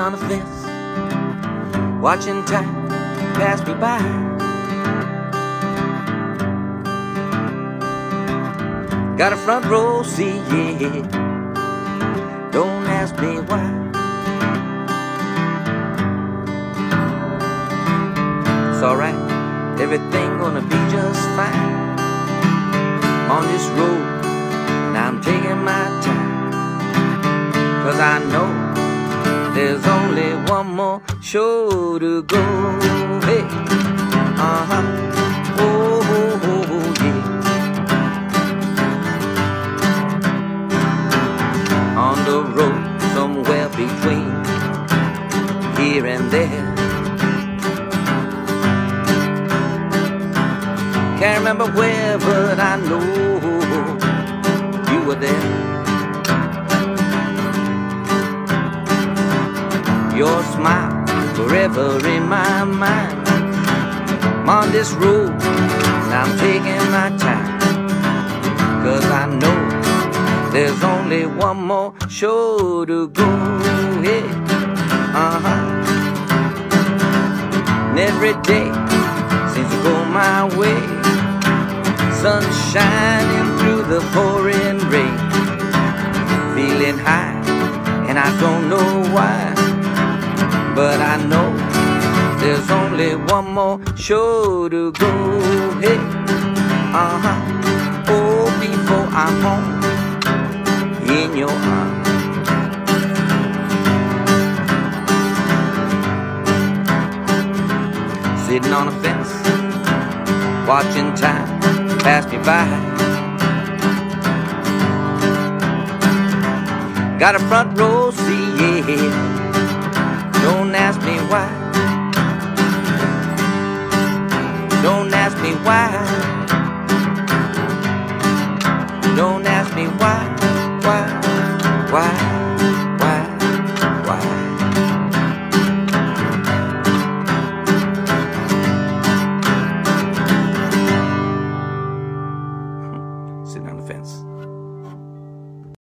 on the fence, watching time pass me by. Got a front row seat, yeah. Don't ask me why. It's alright, everything gonna be just fine. On this road, and I'm taking my time. Cause I know there's only one more show to go. Hey, uh huh. Oh, yeah. On the road, somewhere between here and there. Can't remember where, but I know you were there. Your smile forever in my mind. I'm on this road, and I'm taking my time. Cause I know there's only one more show to go. Yeah, uh huh. And every day seems to go my way. Sun shining through the pouring rain. Feeling high, and I don't know why. But I know there's only one more show to go. Hey, uh huh. Oh, before I'm home in your arms. Sitting on a fence, watching time pass me by. Got a front row seat. Don't ask me why. Don't ask me why. Don't ask me why, why, why.